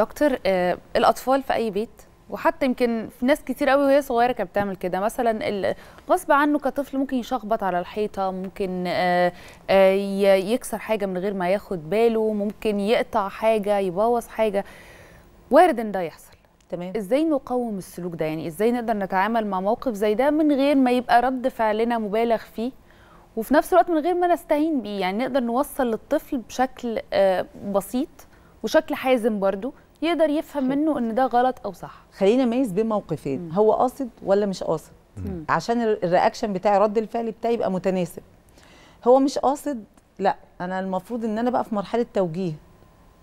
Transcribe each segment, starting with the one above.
دكتور آه الأطفال في أي بيت وحتى يمكن في ناس كتير قوي وهي صغيرة كانت بتعمل كده. مثلا غصب عنه كطفل ممكن يشخبط على الحيطة ممكن آه آه يكسر حاجة من غير ما ياخد باله ممكن يقطع حاجة يبوظ حاجة. وارد إن ده يحصل. تمام. إزاي نقاوم السلوك ده؟ يعني إزاي نقدر نتعامل مع موقف زي ده من غير ما يبقى رد فعلنا مبالغ فيه وفي نفس الوقت من غير ما نستهين بيه؟ يعني نقدر نوصل للطفل بشكل آه، بسيط وشكل حازم برضو يقدر يفهم منه إن ده غلط أو صح. خلينا نميز بين موقفين. هو قاصد ولا مش قاصد؟ مم. عشان ال- الرياكشن بتاعي رد الفعل بتاعي يبقى متناسب. هو مش قاصد؟ لا. أنا المفروض إن أنا بقى في مرحلة توجيه.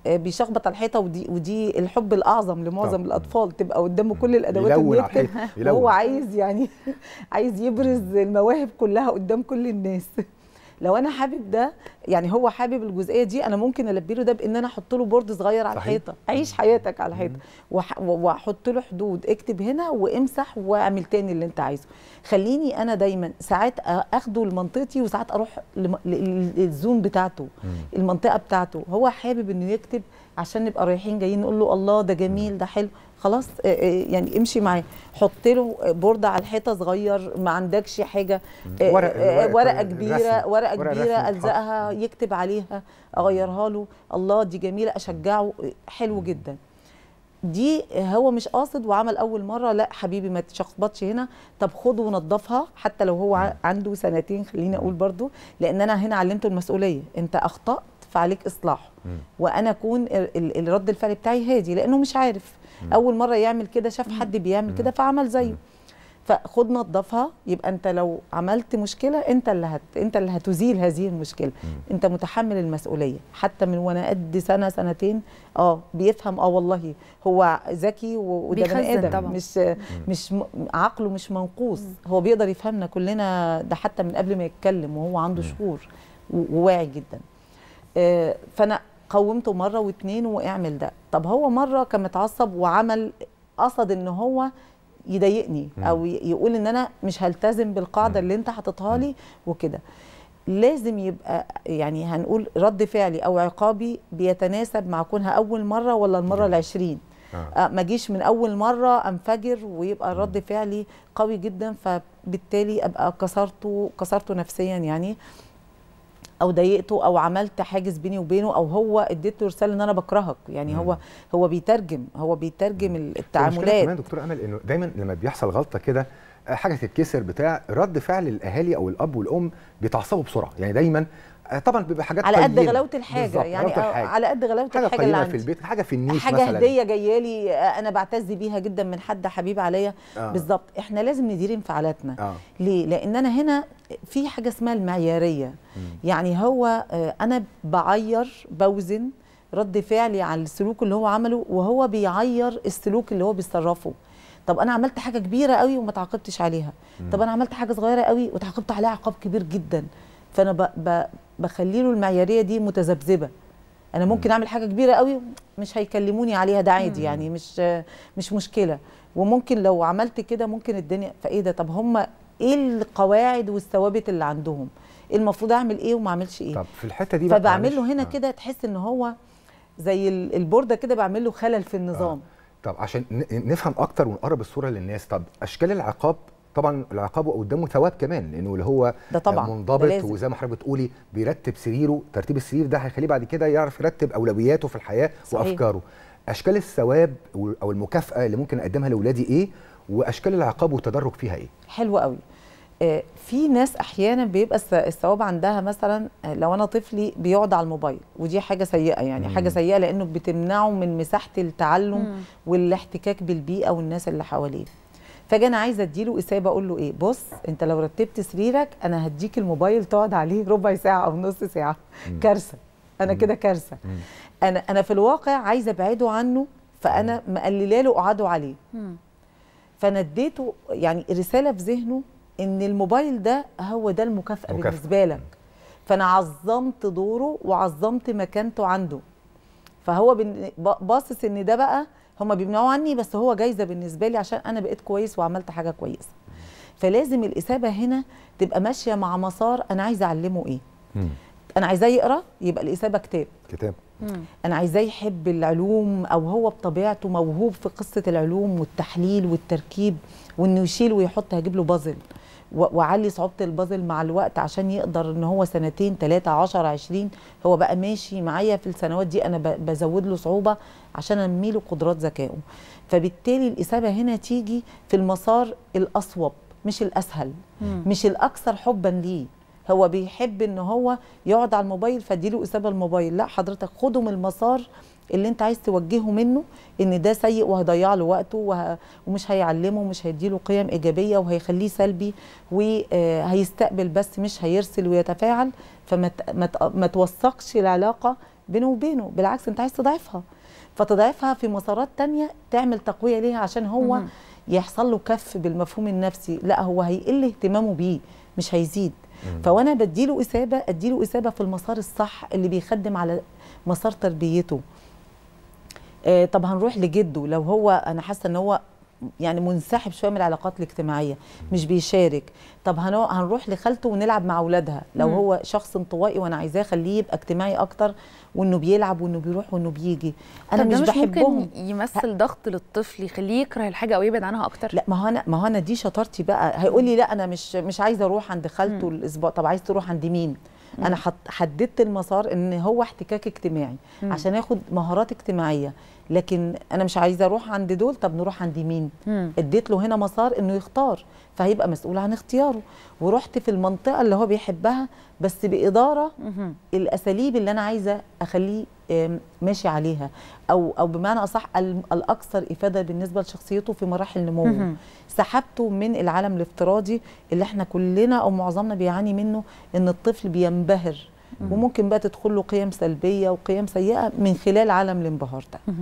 آه، بيشخبط على الحيطة ودي ودي الحب الأعظم لمعظم طبعا. الأطفال. تبقى قدامه كل الأدوات اللي يكتب. وهو عايز يعني عايز يبرز المواهب كلها قدام كل الناس. لو أنا حابب ده يعني هو حابب الجزئية دي أنا ممكن ألبي له ده بإن أنا أحط له board صغير على. الحيطة. عيش حياتك على الحيطة. وأحط له حدود. اكتب هنا وامسح واعمل تاني اللي أنت عايزه. خليني أنا دايما ساعات أخده لمنطقتي وساعات أروح لل zone بتاعته المنطقة بتاعته. هو حابب إنه يكتب عشان نبقى رايحين جايين نقول له الله ده جميل ده حلو. خلاص آه، آه، يعني امشي معاه. حط له board على الحيطة صغير ما عندكش حاجة. ورق- آه، ورقة. كبيرة ورقة ورق كبيرة ألزقها يكتب عليها أغيرها له. الله دي جميلة أشجعه. حلو جدا. دي هو مش قاصد وعمل أول مرة. لا حبيبي ما تشخبطش هنا. طب خده ونضفها حتى لو هو عنده سنتين خليني أقول برضو. لأن أنا هنا علمته المسؤولية. أنت أخطأت فعليك إصلاحه. وأنا أكون ال- ال- الرد الفعل بتاعي هادي لأنه مش عارف. أول مرة يعمل كده شاف حد بيعمل كده فعمل زيه. فخد نظفها يبقى أنت لو عملت مشكلة أنت اللي هت... أنت اللي هتزيل هذه المشكلة. أنت متحمل المسؤولية. حتى من وأنا قد سنة سنتين آه بيفهم آه والله هو ذكي وده بني آدم. طبعاً. مش مش م... عقله مش منقوص. هو بيقدر يفهمنا كلنا ده حتى من قبل ما يتكلم وهو عنده شهور و- وواعي جدا. فأنا قومته مرة واتنين واعمل ده. طب هو مرة كان متعصب وعمل قصد إن هو يضايقني أو يقول إن أنا مش هلتزم بالقاعدة اللي أنت حاططها لي وكده. لازم يبقى يعني هنقول رد فعلي أو عقابي بيتناسب مع كونها أول مرة ولا المرة العشرين. آه. آه، ما أجيش من أول مرة أنفجر ويبقى رد فعلي قوي جدا فبالتالي أبقى كسرته كسرته نفسيا يعني. أو ضايقته أو عملت حاجز بيني وبينه أو هو اديت له رسالة إن أنا بكرهك. يعني هو هو بيترجم هو بيترجم المشكلة التعاملات كمان دكتور أمل إنه دايما لما بيحصل غلطة كده حاجة تتكسر بتاع رد فعل الأهالي أو الأب والأم بيتعصبوا بسرعة. يعني دايما آه، طبعا بيبقى حاجات على قد. غلاوة الحاجة. يعني آه، الحاجة. على قد غلاوة حاجة الحاجة اللي قليله عندي. في البيت حاجة في النيش حاجة مثلا. هدية جاية لي آه، أنا بعتز بيها جدا من حد حبيب عليا. آه. بالظبط. إحنا لازم ندير انفعالاتنا. آه. ليه؟ لأن أنا هنا في حاجة اسمها المعيارية. يعني هو آه، أنا بعير بوزن رد فعلي على السلوك اللي هو عمله وهو بيعير السلوك اللي هو بيتصرفه طب أنا عملت حاجة كبيرة قوي وما تعاقبتش عليها. طب أنا عملت حاجة صغيرة قوي وتعاقبت عليها عقاب كبير جدا. فأنا ب... ب... بخلي له المعيارية دي متذبذبة. أنا ممكن أعمل حاجة كبيرة قوي مش هيكلموني عليها ده عادي يعني مش مش مشكلة. وممكن لو عملت كده ممكن الدنيا فإيه ده؟ طب هم إيه القواعد والثوابت اللي عندهم؟ المفروض أعمل إيه وما أعملش إيه؟ طب في الحتة دي بقى فبعمل. له هنا آه. كده تحس إن هو زي ال- البورده كده بعمل له خلل في النظام. طب عشان نفهم أكتر ونقرب الصورة للناس طب أشكال العقاب طبعا العقاب قدامه ثواب كمان لأنه اللي هو ده طبعا، منضبط. وزي ما حضرتك بتقولي بيرتب سريره ترتيب السرير ده هيخليه بعد كده يعرف يرتب أولوياته في الحياة صحيح. وأفكاره. أشكال الثواب أو المكافأة اللي ممكن أقدمها لأولادي إيه؟ وأشكال العقاب والتدرج فيها إيه؟ حلو قوي. آه، في ناس أحيانا بيبقى الثواب عندها مثلا آه، لو أنا طفلي بيقعد على الموبايل ودي حاجة سيئة يعني حاجة سيئة لأنه بتمنعه من مساحة التعلم والاحتكاك بالبيئة والناس اللي حواليه. فأجي أنا عايزة أديله اثابه أقول له إيه؟ بص أنت لو رتبت سريرك أنا هديك الموبايل تقعد عليه ربع ساعة أو نص ساعة. كارثة. أنا كده كارثة. أنا أنا في الواقع عايزة أبعده عنه فأنا مقلله له قعده عليه. فأنا اديته يعني رسالة في ذهنه إن الموبايل ده هو ده المكافأة مكافأة. بالنسبة لك. فأنا عظمت دوره وعظمت مكانته عنده. فهو باصص إن ده بقى هما بيمنعوه عني بس هو جايزة بالنسبة لي عشان أنا بقيت كويس وعملت حاجة كويسة. فلازم الاثابه هنا تبقى ماشية مع مسار أنا عايزة أعلمه إيه. أنا عايزاه يقرأ يبقى الاثابه كتاب. كتاب. مم. أنا عايزاه يحب العلوم أو هو بطبيعته موهوب في قصة العلوم والتحليل والتركيب وإنه يشيل ويحط هجيب له بازل. و- واعلي صعوبة البازل مع الوقت عشان يقدر إن هو سنتين ثلاثة عشر عشرين. هو بقى ماشي معايا في السنوات دي أنا بزود له صعوبة عشان أنمي له قدرات ذكائه. فبالتالي الإصابة هنا تيجي في المسار الأصوب مش الأسهل مم. مش الأكثر حبا ليه. هو بيحب إن هو يقعد على الموبايل فاديله إصابة الموبايل. لا حضرتك خده من المسار اللي انت عايز توجهه منه ان ده سيء وهيضيع له وقته وه... ومش هيعلمه ومش هيديله قيم إيجابية وهيخليه سلبي وهيستقبل بس مش هيرسل ويتفاعل. فما ت... ما, ت... ما توثقش العلاقة بينه وبينه. بالعكس انت عايز تضعفها. فتضعفها في مسارات تانية تعمل تقوية ليها عشان هو. يحصل له كف بالمفهوم النفسي. لا هو هيقل اهتمامه بيه مش هيزيد. فوانا بديله إثابة اديله إثابة في المسار الصح اللي بيخدم على مسار تربيته. آه طب هنروح لجده. لو هو أنا حاسة إن هو يعني منسحب شوية من العلاقات الاجتماعية مش بيشارك. طب هنروح لخالته ونلعب مع أولادها. لو مم. هو شخص انطوائي وأنا عايزاه أخليه يبقى اجتماعي أكتر وإنه بيلعب وإنه بيروح وإنه بيجي. أنا ده مش بحبهم. ممكن يمثل ضغط للطفل يخليه يكره الحاجة أو يبعد عنها أكتر؟ لا ما هو أنا ما هو أنا دي شطارتي بقى. هيقول لي لا أنا مش مش عايزة أروح عند خالته الأسبوع. طب عايز تروح عند مين؟ أنا حددت المسار إن هو احتكاك اجتماعي مم. عشان ياخد مهارات اجتماعية لكن أنا مش عايزة أروح عند دول طب نروح عند مين مم. اديت له هنا مسار إنه يختار فهيبقى مسؤول عن اختياره ورحت في المنطقة اللي هو بيحبها بس بإدارة مهم. الأساليب اللي أنا عايزة أخليه ماشي عليها. أو أو بمعنى أصح ال- الأكثر إفادة بالنسبة لشخصيته في مراحل نموه. سحبته من العالم الافتراضي اللي إحنا كلنا أو معظمنا بيعاني منه إن الطفل بينبهر. وممكن بقى تدخل له قيم سلبية وقيم سيئة من خلال عالم الانبهار ده.